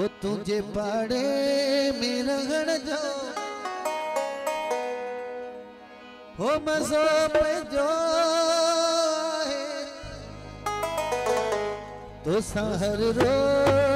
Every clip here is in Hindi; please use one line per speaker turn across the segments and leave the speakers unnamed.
हो तुझे पाड़े मेरा गण जो। हो मज़ो पे जो है। तो हर रोज़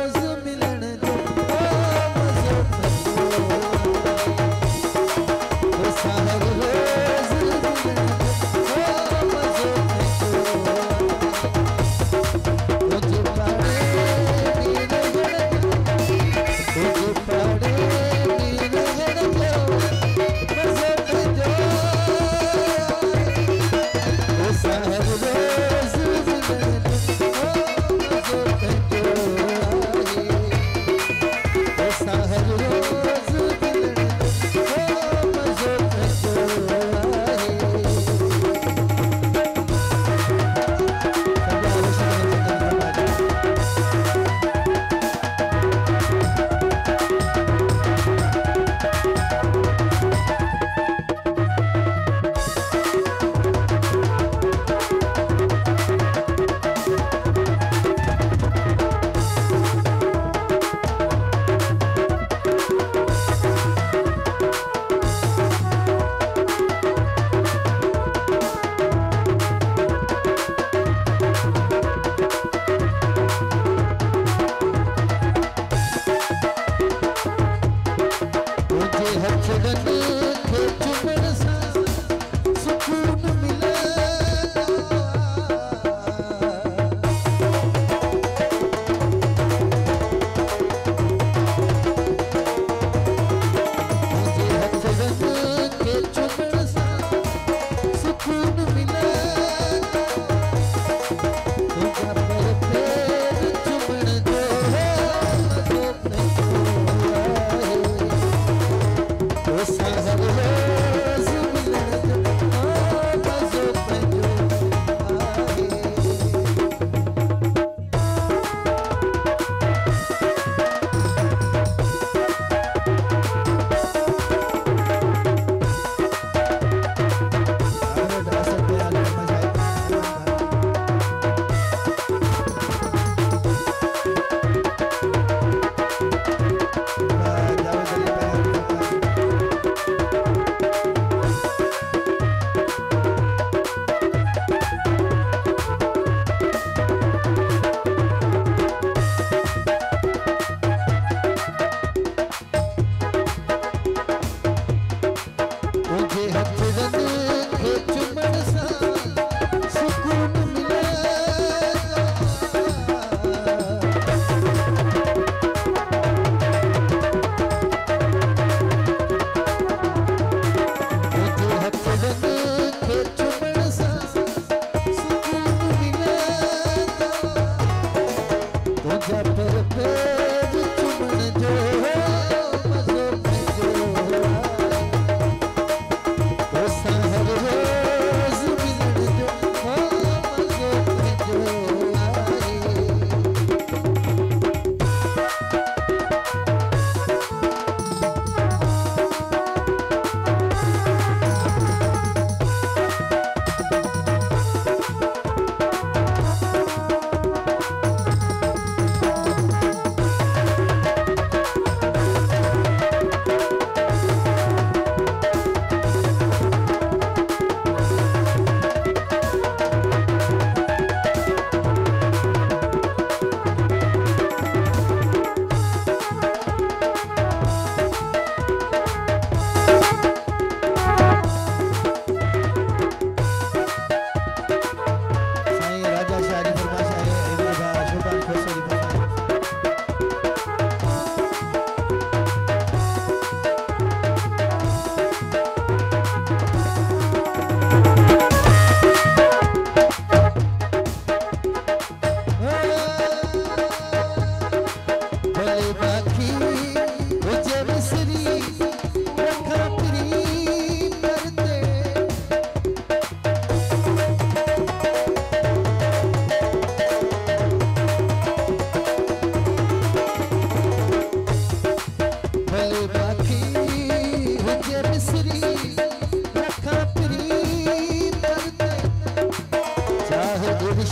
भगवान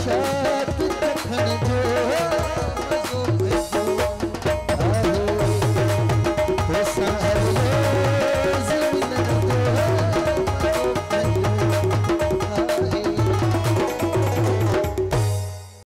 shine.